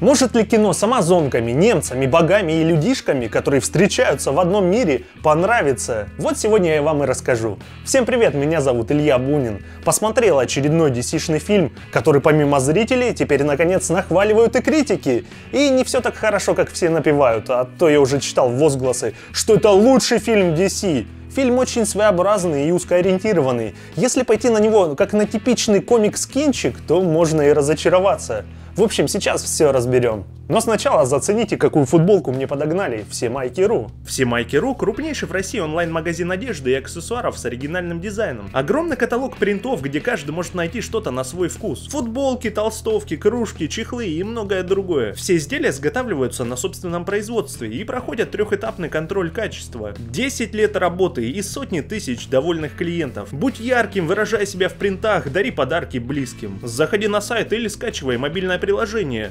Может ли кино с амазонками, немцами, богами и людишками, которые встречаются в одном мире, понравиться? Вот сегодня я вам и расскажу. Всем привет, меня зовут Илья Бунин. Посмотрел очередной DC-шный фильм, который помимо зрителей теперь наконец нахваливают и критики. И не все так хорошо, как все напевают, а то я уже читал возгласы, что это лучший фильм DC. Фильм очень своеобразный и узкоориентированный. Если пойти на него как на типичный комикс-кинчик, то можно и разочароваться. В общем, сейчас все разберем. Но сначала зацените, какую футболку мне подогнали все Майки.ру. Все Майки.ру – крупнейший в России онлайн-магазин одежды и аксессуаров с оригинальным дизайном. Огромный каталог принтов, где каждый может найти что-то на свой вкус. Футболки, толстовки, кружки, чехлы и многое другое. Все изделия изготавливаются на собственном производстве и проходят трехэтапный контроль качества. 10 лет работы и сотни тысяч довольных клиентов. Будь ярким, выражай себя в принтах, дари подарки близким. Заходи на сайт или скачивай мобильное приложение.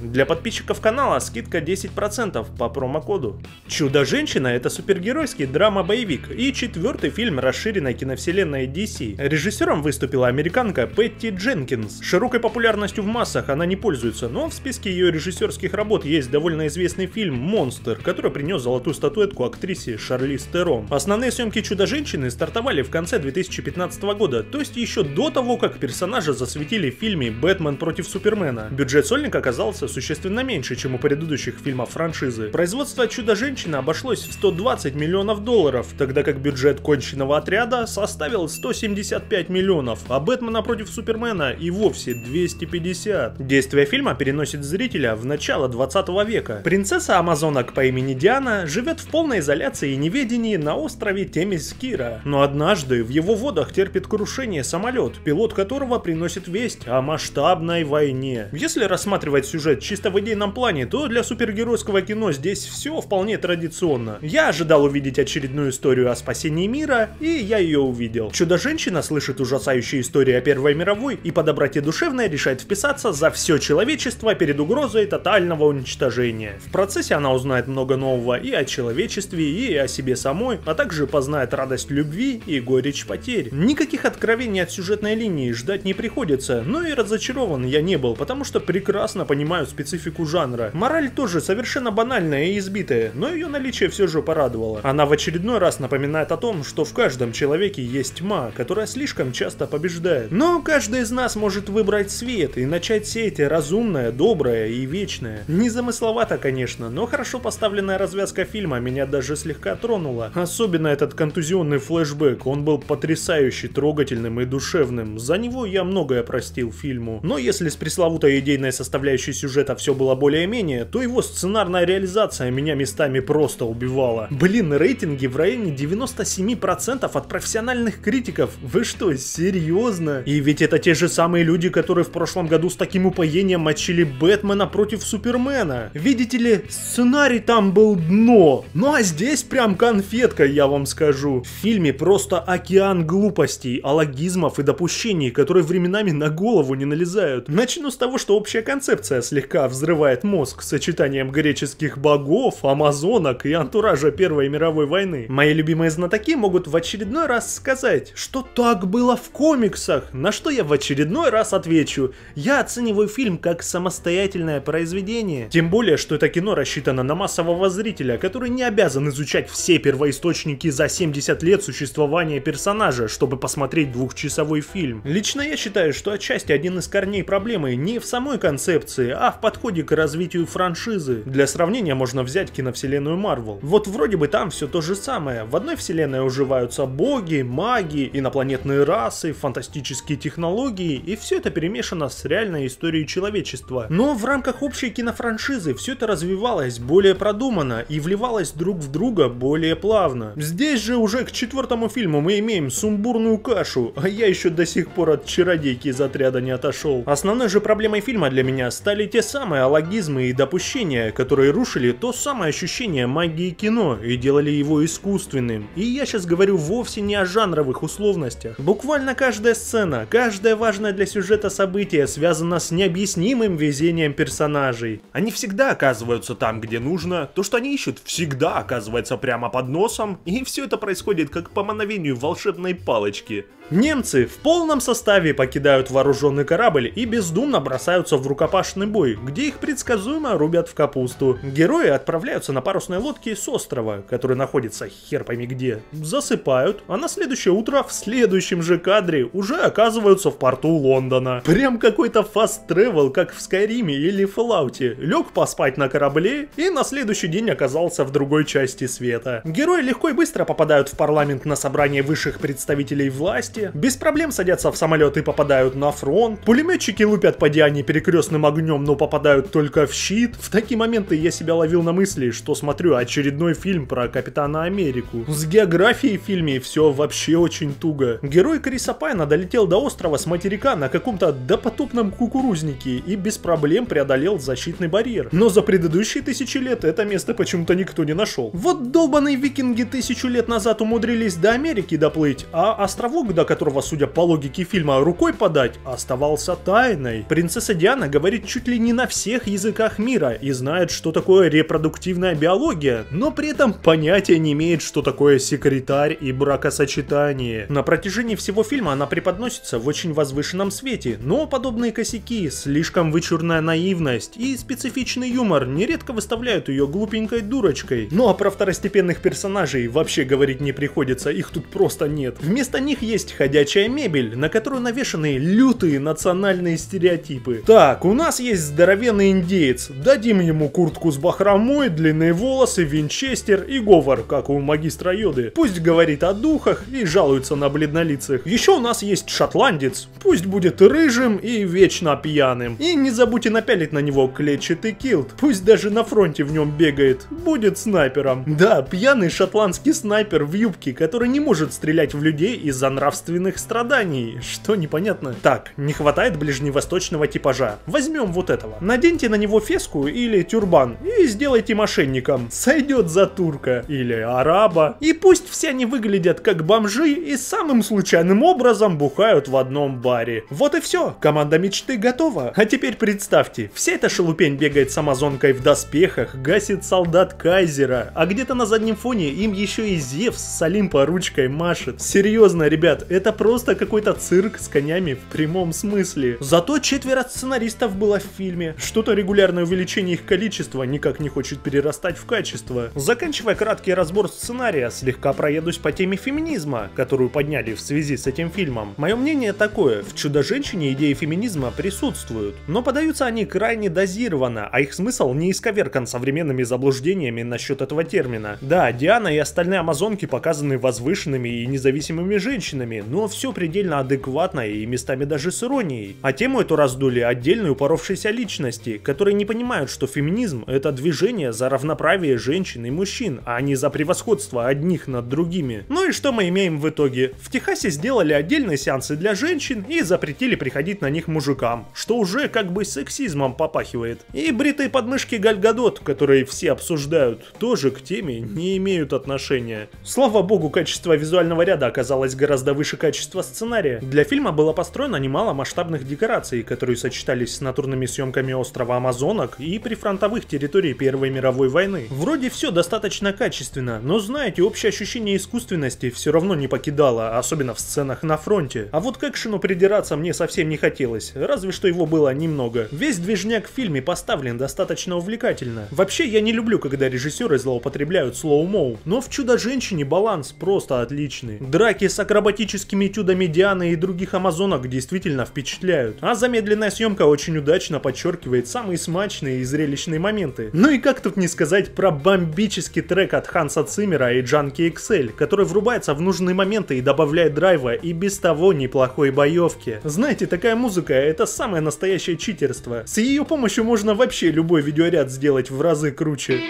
Для подписчиков канала скидка 10% по промокоду. «Чудо-женщина» — это супергеройский драма-боевик и четвертый фильм расширенной киновселенной DC. Режиссером выступила американка Петти Дженкинс. Широкой популярностью в массах она не пользуется, но в списке ее режиссерских работ есть довольно известный фильм «Монстр», который принес золотую статуэтку актрисе Шарли Стерон. Основные съемки «Чудо-женщины» стартовали в конце 2015 года, то есть еще до того, как персонажа засветили в фильме «Бэтмен против Супермена». Бюджет сольника оказался существенно меньше, чем у предыдущих фильмов франшизы. Производство «Чудо-женщины» обошлось в 120 миллионов долларов, тогда как бюджет конченного отряда составил 175 миллионов, а «Бэтмена против Супермена» и вовсе 250. Действие фильма переносит зрителя в начало 20 века. Принцесса амазонок по имени Диана живет в полной изоляции и неведении на острове Темис-Кира. Но однажды в его водах терпит крушение самолет, пилот которого приносит весть о масштабной войне. Если рассматривать сюжет чисто в идейном плане, то для супергеройского кино здесь все вполне традиционно. Я ожидал увидеть очередную историю о спасении мира, и я ее увидел. Чудо-женщина слышит ужасающие истории о Первой мировой и по доброте душевной решает вписаться за все человечество перед угрозой тотального уничтожения. В процессе она узнает много нового и о человечестве, и о себе самой, а также познает радость любви и горечь потерь. Никаких откровений от сюжетной линии ждать не приходится, но и разочарован я не был, потому что прекрасно понимаю специфику жанра. Мораль тоже совершенно банальная и избитая, но ее наличие все же порадовало. Она в очередной раз напоминает о том, что в каждом человеке есть тьма, которая слишком часто побеждает. Но каждый из нас может выбрать свет и начать сеять разумное, доброе и вечное. Незамысловато, конечно, но хорошо поставленная развязка фильма меня даже слегка тронула. Особенно этот контузионный флешбэк, он был потрясающе трогательным и душевным. За него я многое простил фильму. Но если с пресловутой идейной составляющей сюжета все было более-менее, то его сценарная реализация меня местами просто убивала. Блин, рейтинги в районе 97% от профессиональных критиков. Вы что, серьезно? И ведь это те же самые люди, которые в прошлом году с таким упоением мочили Бэтмена против Супермена. Видите ли, сценарий там был дно. Ну а здесь прям конфетка, я вам скажу. В фильме просто океан глупостей, алогизмов и допущений, которые временами на голову не налезают. Начну с того, что общая концепция слегка взрывает мозг к сочетаниям греческих богов, амазонок и антуража Первой мировой войны. Мои любимые знатоки могут в очередной раз сказать, что так было в комиксах, на что я в очередной раз отвечу, я оцениваю фильм как самостоятельное произведение. Тем более, что это кино рассчитано на массового зрителя, который не обязан изучать все первоисточники за 70 лет существования персонажа, чтобы посмотреть двухчасовой фильм. Лично я считаю, что отчасти один из корней проблемы не в самой концепции, а в подходе к развитию франшизы. Для сравнения можно взять киновселенную Марвел. Вот вроде бы там все то же самое. В одной вселенной уживаются боги, маги, инопланетные расы, фантастические технологии, и все это перемешано с реальной историей человечества. Но в рамках общей кинофраншизы все это развивалось более продуманно и вливалось друг в друга более плавно. Здесь же уже к четвертому фильму мы имеем сумбурную кашу, а я еще до сих пор от чародейки из отряда не отошел. Основной же проблемой фильма для меня стали те самые алогизмы и допущения, которые рушили то самое ощущение магии кино и делали его искусственным. И я сейчас говорю вовсе не о жанровых условностях. Буквально каждая сцена, каждое важное для сюжета событие связано с необъяснимым везением персонажей. Они всегда оказываются там, где нужно, то, что они ищут, всегда оказывается прямо под носом, и все это происходит как по мановению волшебной палочки. Немцы в полном составе покидают вооруженный корабль и бездумно бросаются в рукопашный бой, где их предсказуемо рубят в капусту. Герои отправляются на парусной лодке с острова, который находится хер пойми где, засыпают, а на следующее утро в следующем же кадре уже оказываются в порту Лондона. Прям какой-то fast travel, как в Скайриме или Fallout. Лег поспать на корабле и на следующий день оказался в другой части света. Герои легко и быстро попадают в парламент на собрание высших представителей власти, месте, без проблем садятся в самолет и попадают на фронт. Пулеметчики лупят по Диане перекрестным огнем, но попадают только в щит. В такие моменты я себя ловил на мысли, что смотрю очередной фильм про Капитана Америку. С географией в фильме все вообще очень туго. Герой Криса Пайна долетел до острова с материка на каком-то допотопном кукурузнике и без проблем преодолел защитный барьер. Но за предыдущие тысячи лет это место почему-то никто не нашел. Вот долбаные викинги тысячу лет назад умудрились до Америки доплыть, а островок, до которого, судя по логике фильма, рукой подать, оставался тайной. Принцесса Диана говорит чуть ли не на всех языках мира и знает, что такое репродуктивная биология, но при этом понятия не имеет, что такое секретарь и бракосочетание. На протяжении всего фильма она преподносится в очень возвышенном свете, но подобные косяки, слишком вычурная наивность и специфичный юмор нередко выставляют ее глупенькой дурочкой. Ну а про второстепенных персонажей вообще говорить не приходится, их тут просто нет. Вместо них есть ходячая мебель, на которую навешаны лютые национальные стереотипы. Так, у нас есть здоровенный индеец, дадим ему куртку с бахромой, длинные волосы, винчестер и говор, как у магистра Йоды. Пусть говорит о духах и жалуется на бледнолицах. Еще у нас есть шотландец, пусть будет рыжим и вечно пьяным. И не забудьте напялить на него клетчатый килт, пусть даже на фронте в нем бегает, будет снайпером. Да, пьяный шотландский снайпер в юбке, который не может стрелять в людей из-за нравственности нравственных страданий. Что непонятно. Так, не хватает ближневосточного типажа. Возьмем вот этого. Наденьте на него феску или тюрбан и сделайте мошенником. Сойдет за турка или араба. И пусть все они выглядят как бомжи и самым случайным образом бухают в одном баре. Вот и все. Команда мечты готова. А теперь представьте, вся эта шелупень бегает с амазонкой в доспехах, гасит солдат Кайзера, а где-то на заднем фоне им еще и Зевс с Олимпа ручкой машет. Серьезно, ребят, это просто какой-то цирк с конями в прямом смысле. Зато четверо сценаристов было в фильме. Что-то регулярное увеличение их количества никак не хочет перерастать в качество. Заканчивая краткий разбор сценария, слегка проедусь по теме феминизма, которую подняли в связи с этим фильмом. Мое мнение такое, в «Чудо-женщине» идеи феминизма присутствуют, но подаются они крайне дозированно, а их смысл не исковеркан современными заблуждениями насчет этого термина. Да, Диана и остальные амазонки показаны возвышенными и независимыми женщинами, но все предельно адекватно и местами даже с иронией. А тему эту раздули отдельные упоровшиеся личности, которые не понимают, что феминизм это движение за равноправие женщин и мужчин, а не за превосходство одних над другими. Ну и что мы имеем в итоге? В Техасе сделали отдельные сеансы для женщин и запретили приходить на них мужикам, что уже как бы сексизмом попахивает. И бритые подмышки Гальгадот, которые все обсуждают, тоже к теме не имеют отношения. Слава богу, качество визуального ряда оказалось гораздо выше качества сценария. Для фильма было построено немало масштабных декораций, которые сочетались с натурными съемками острова Амазонок и прифронтовых территорий Первой мировой войны. Вроде все достаточно качественно, но знаете, общее ощущение искусственности все равно не покидало, особенно в сценах на фронте. А вот к экшену придираться мне совсем не хотелось, разве что его было немного. Весь движняк в фильме поставлен достаточно увлекательно. Вообще я не люблю, когда режиссеры злоупотребляют слоу-моу, но в Чудо-женщине баланс просто отличный. Драки с акробатическими техническими этюдами Дианы и других амазонок действительно впечатляют, а замедленная съемка очень удачно подчеркивает самые смачные и зрелищные моменты. Ну и как тут не сказать про бомбический трек от Ханса Циммера и Джанки XL, который врубается в нужные моменты и добавляет драйва и без того неплохой боевки. Знаете, такая музыка это самое настоящее читерство. С ее помощью можно вообще любой видеоряд сделать в разы круче.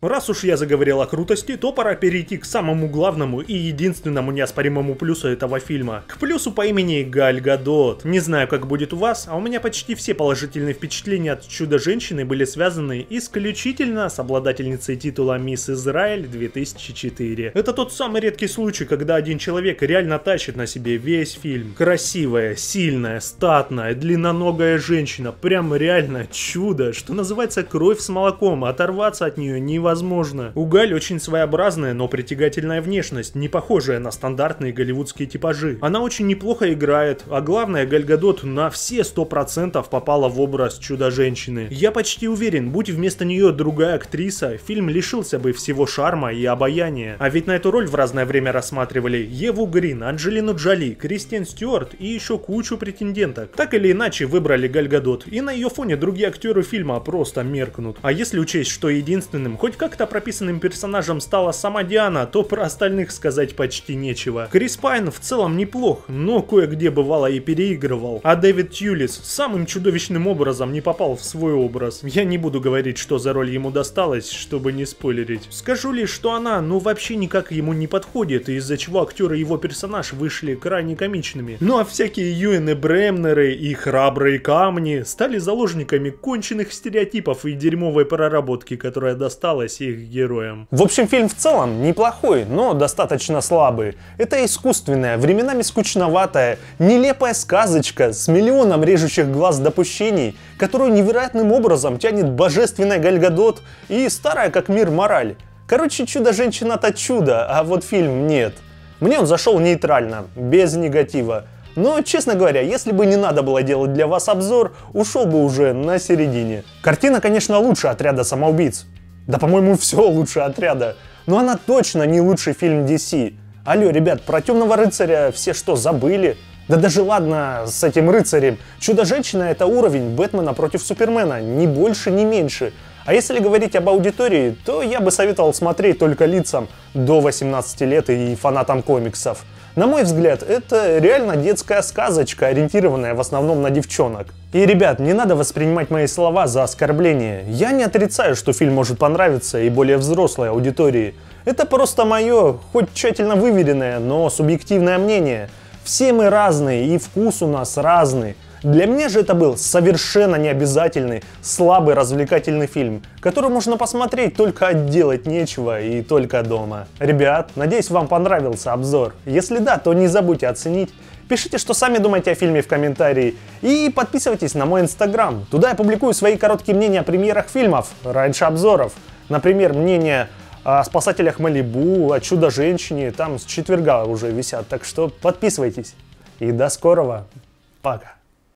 Раз уж я заговорил о крутости, то пора перейти к самому главному и единственному неоспоримому плюсу этого фильма. К плюсу по имени Галь Гадот. Не знаю, как будет у вас, а у меня почти все положительные впечатления от Чудо-женщины были связаны исключительно с обладательницей титула Мисс Израиль 2004. Это тот самый редкий случай, когда один человек реально тащит на себе весь фильм. Красивая, сильная, статная, длинноногая женщина. Прям реально чудо, что называется кровь с молоком. Оторваться от нее невозможно. У Галь очень своеобразная, но притягательная внешность, не похожая на стандартные голливудские типажи. Она очень неплохо играет, а главное, Галь Гадот на все 100% попала в образ чудо-женщины. Я почти уверен, будь вместо нее другая актриса, фильм лишился бы всего шарма и обаяния. А ведь на эту роль в разное время рассматривали Еву Грин, Анджелину Джоли, Кристиан Стюарт и еще кучу претенденток. Так или иначе выбрали Галь Гадот, и на ее фоне другие актеры фильма просто меркнут. А если учесть, что единственным, хоть как-то прописанным персонажем стала сама Диана, то про остальных сказать почти нечего. Крис Пайн в целом неплох, но кое-где бывало и переигрывал. А Дэвид Тьюлис самым чудовищным образом не попал в свой образ. Я не буду говорить, что за роль ему досталось, чтобы не спойлерить. Скажу лишь, что она ну вообще никак ему не подходит, из-за чего актеры и его персонаж вышли крайне комичными. Ну а всякие Юэны Бремнеры и храбрые камни стали заложниками конченых стереотипов и дерьмовой проработки, которая досталась их героям. В общем, фильм в целом неплохой, но достаточно слабый. Это искусственная, временами скучноватая, нелепая сказочка с миллионом режущих глаз допущений, которую невероятным образом тянет божественная Гальгадот и старая как мир мораль. Короче, чудо-женщина-то чудо, а вот фильм нет. Мне он зашел нейтрально, без негатива. Но, честно говоря, если бы не надо было делать для вас обзор, ушел бы уже на середине. Картина, конечно, лучше отряда самоубийц. Да, по-моему, все лучше отряда. Но она точно не лучший фильм DC. Алло, ребят, про Темного рыцаря все что, забыли? Да даже ладно с этим рыцарем. Чудо-женщина это уровень Бэтмена против Супермена, ни больше, ни меньше. А если говорить об аудитории, то я бы советовал смотреть только лицам до 18 лет и фанатам комиксов. На мой взгляд, это реально детская сказочка, ориентированная в основном на девчонок. И, ребят, не надо воспринимать мои слова за оскорбление. Я не отрицаю, что фильм может понравиться и более взрослой аудитории. Это просто мое, хоть тщательно выверенное, но субъективное мнение. Все мы разные, и вкус у нас разный. Для меня же это был совершенно необязательный, слабый развлекательный фильм, который можно посмотреть только отделать нечего и только дома. Ребят, надеюсь вам понравился обзор. Если да, то не забудьте оценить. Пишите, что сами думаете о фильме в комментарии. И подписывайтесь на мой инстаграм. Туда я публикую свои короткие мнения о премьерах фильмов, раньше обзоров. Например, мнение о спасателях Малибу, о чудо-женщине, там с четверга уже висят. Так что подписывайтесь. И до скорого. Пока.